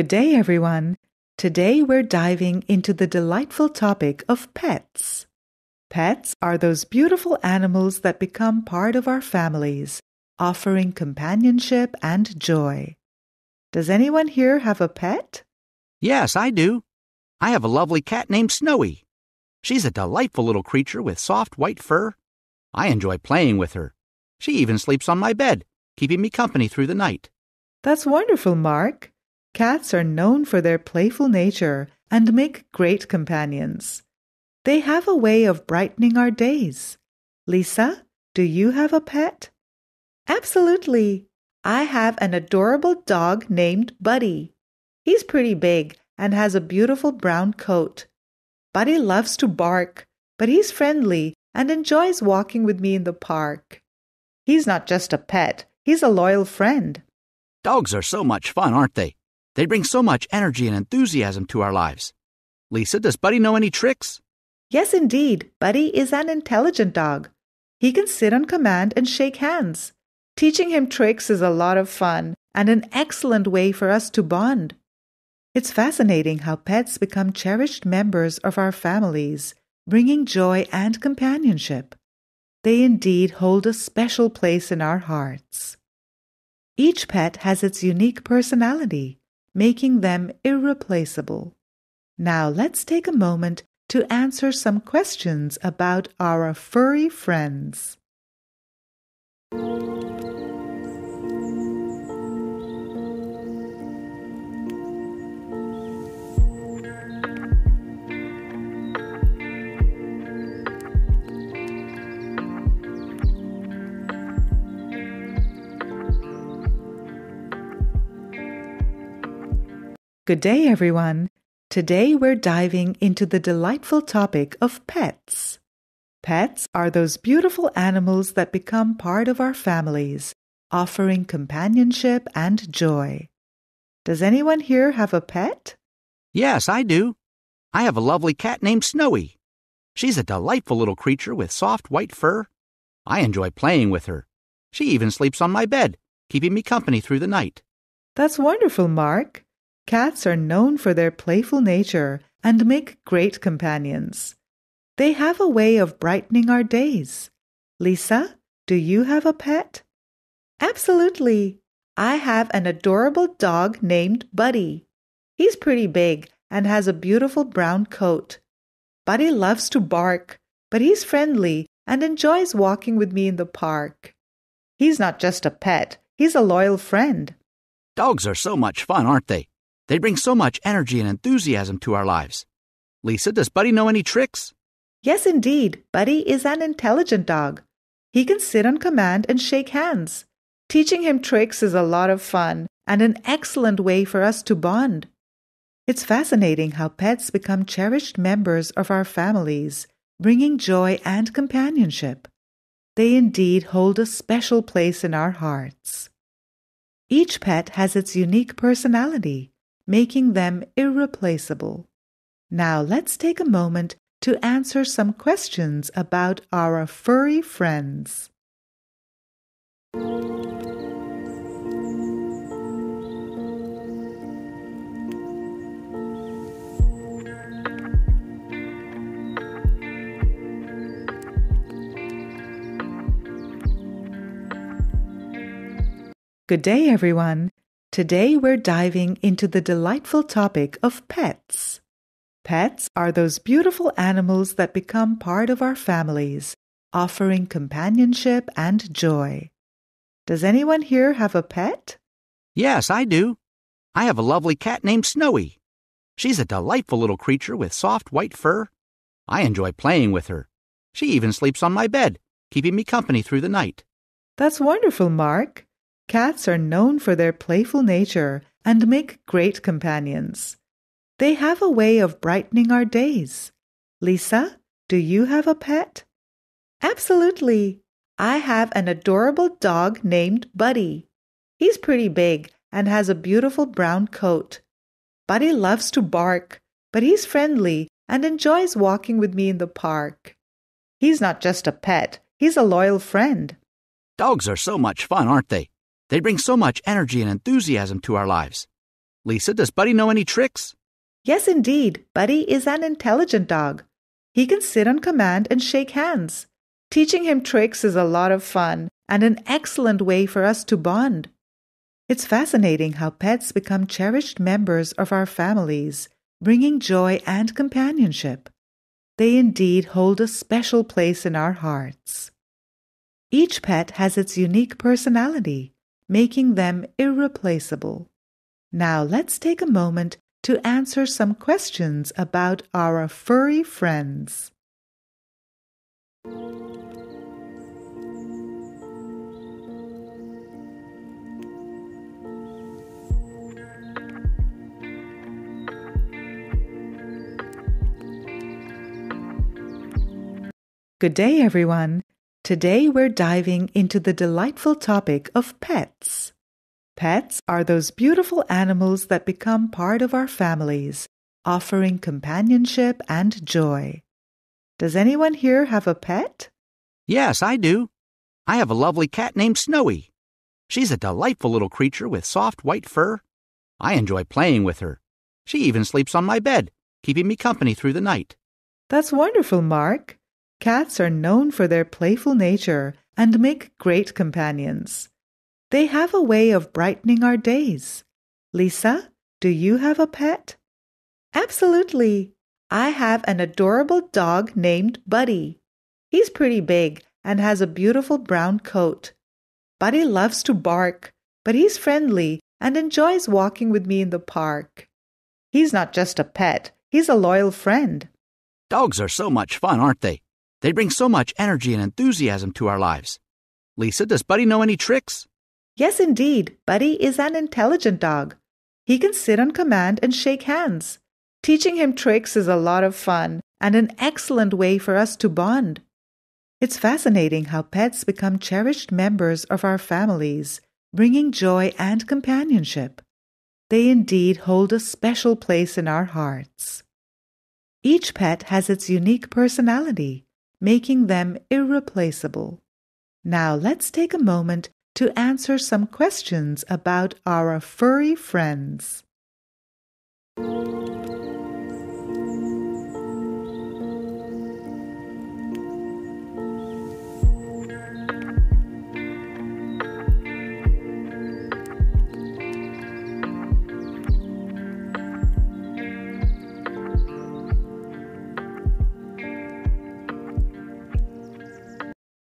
Good day, everyone. Today we're diving into the delightful topic of pets. Pets are those beautiful animals that become part of our families, offering companionship and joy. Does anyone here have a pet? Yes, I do. I have a lovely cat named Snowy. She's a delightful little creature with soft white fur. I enjoy playing with her. She even sleeps on my bed, keeping me company through the night. That's wonderful, Mark. Cats are known for their playful nature and make great companions. They have a way of brightening our days. Lisa, do you have a pet? Absolutely. I have an adorable dog named Buddy. He's pretty big and has a beautiful brown coat. Buddy loves to bark, but he's friendly and enjoys walking with me in the park. He's not just a pet, he's a loyal friend. Dogs are so much fun, aren't they? They bring so much energy and enthusiasm to our lives. Lisa, does Buddy know any tricks? Yes, indeed. Buddy is an intelligent dog. He can sit on command and shake hands. Teaching him tricks is a lot of fun and an excellent way for us to bond. It's fascinating how pets become cherished members of our families, bringing joy and companionship. They indeed hold a special place in our hearts. Each pet has its unique personality, making them irreplaceable. Now let's take a moment to answer some questions about our furry friends. Good day, everyone. Today we're diving into the delightful topic of pets. Pets are those beautiful animals that become part of our families, offering companionship and joy. Does anyone here have a pet? Yes, I do. I have a lovely cat named Snowy. She's a delightful little creature with soft white fur. I enjoy playing with her. She even sleeps on my bed, keeping me company through the night. That's wonderful, Mark. Cats are known for their playful nature and make great companions. They have a way of brightening our days. Lisa, do you have a pet? Absolutely. I have an adorable dog named Buddy. He's pretty big and has a beautiful brown coat. Buddy loves to bark, but he's friendly and enjoys walking with me in the park. He's not just a pet, he's a loyal friend. Dogs are so much fun, aren't they? They bring so much energy and enthusiasm to our lives. Lisa, does Buddy know any tricks? Yes, indeed. Buddy is an intelligent dog. He can sit on command and shake hands. Teaching him tricks is a lot of fun and an excellent way for us to bond. It's fascinating how pets become cherished members of our families, bringing joy and companionship. They indeed hold a special place in our hearts. Each pet has its unique personality making them irreplaceable. Now let's take a moment to answer some questions about our furry friends. Good day, everyone. Today we're diving into the delightful topic of pets. Pets are those beautiful animals that become part of our families, offering companionship and joy. Does anyone here have a pet? Yes, I do. I have a lovely cat named Snowy. She's a delightful little creature with soft white fur. I enjoy playing with her. She even sleeps on my bed, keeping me company through the night. That's wonderful, Mark. Cats are known for their playful nature and make great companions. They have a way of brightening our days. Lisa, do you have a pet? Absolutely. I have an adorable dog named Buddy. He's pretty big and has a beautiful brown coat. Buddy loves to bark, but he's friendly and enjoys walking with me in the park. He's not just a pet, he's a loyal friend. Dogs are so much fun, aren't they? They bring so much energy and enthusiasm to our lives. Lisa, does Buddy know any tricks? Yes, indeed. Buddy is an intelligent dog. He can sit on command and shake hands. Teaching him tricks is a lot of fun and an excellent way for us to bond. It's fascinating how pets become cherished members of our families, bringing joy and companionship. They indeed hold a special place in our hearts. Each pet has its unique personality, making them irreplaceable. Now let's take a moment to answer some questions about our furry friends. Good day, everyone. Today we're diving into the delightful topic of pets. Pets are those beautiful animals that become part of our families, offering companionship and joy. Does anyone here have a pet? Yes, I do. I have a lovely cat named Snowy. She's a delightful little creature with soft white fur. I enjoy playing with her. She even sleeps on my bed, keeping me company through the night. That's wonderful, Mark. Cats are known for their playful nature and make great companions. They have a way of brightening our days. Lisa, do you have a pet? Absolutely. I have an adorable dog named Buddy. He's pretty big and has a beautiful brown coat. Buddy loves to bark, but he's friendly and enjoys walking with me in the park. He's not just a pet, he's a loyal friend. Dogs are so much fun, aren't they? They bring so much energy and enthusiasm to our lives. Lisa, does Buddy know any tricks? Yes, indeed. Buddy is an intelligent dog. He can sit on command and shake hands. Teaching him tricks is a lot of fun and an excellent way for us to bond. It's fascinating how pets become cherished members of our families, bringing joy and companionship. They indeed hold a special place in our hearts. Each pet has its unique personality making them irreplaceable. Now let's take a moment to answer some questions about our furry friends.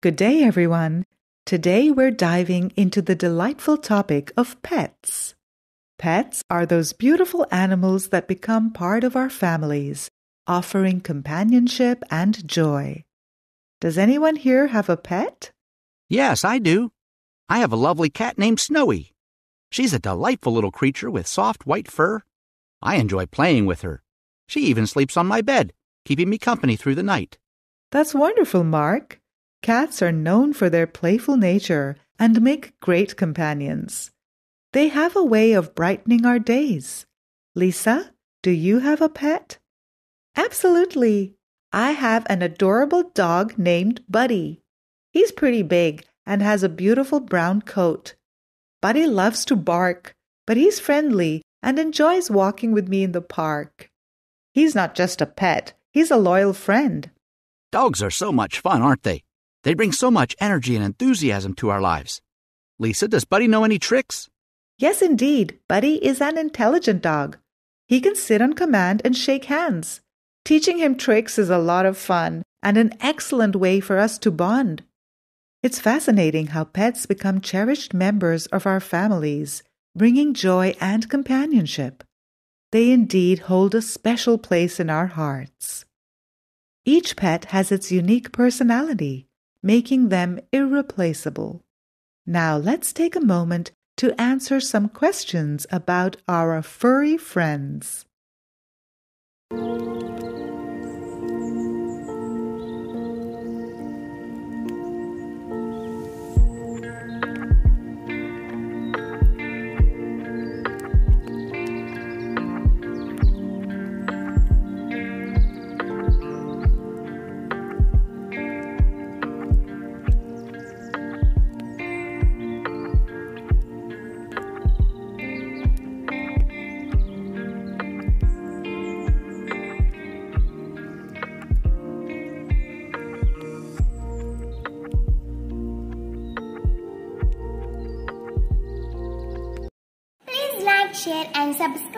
Good day, everyone. Today we're diving into the delightful topic of pets. Pets are those beautiful animals that become part of our families, offering companionship and joy. Does anyone here have a pet? Yes, I do. I have a lovely cat named Snowy. She's a delightful little creature with soft white fur. I enjoy playing with her. She even sleeps on my bed, keeping me company through the night. That's wonderful, Mark. Cats are known for their playful nature and make great companions. They have a way of brightening our days. Lisa, do you have a pet? Absolutely. I have an adorable dog named Buddy. He's pretty big and has a beautiful brown coat. Buddy loves to bark, but he's friendly and enjoys walking with me in the park. He's not just a pet, he's a loyal friend. Dogs are so much fun, aren't they? They bring so much energy and enthusiasm to our lives. Lisa, does Buddy know any tricks? Yes, indeed. Buddy is an intelligent dog. He can sit on command and shake hands. Teaching him tricks is a lot of fun and an excellent way for us to bond. It's fascinating how pets become cherished members of our families, bringing joy and companionship. They indeed hold a special place in our hearts. Each pet has its unique personality making them irreplaceable. Now let's take a moment to answer some questions about our furry friends.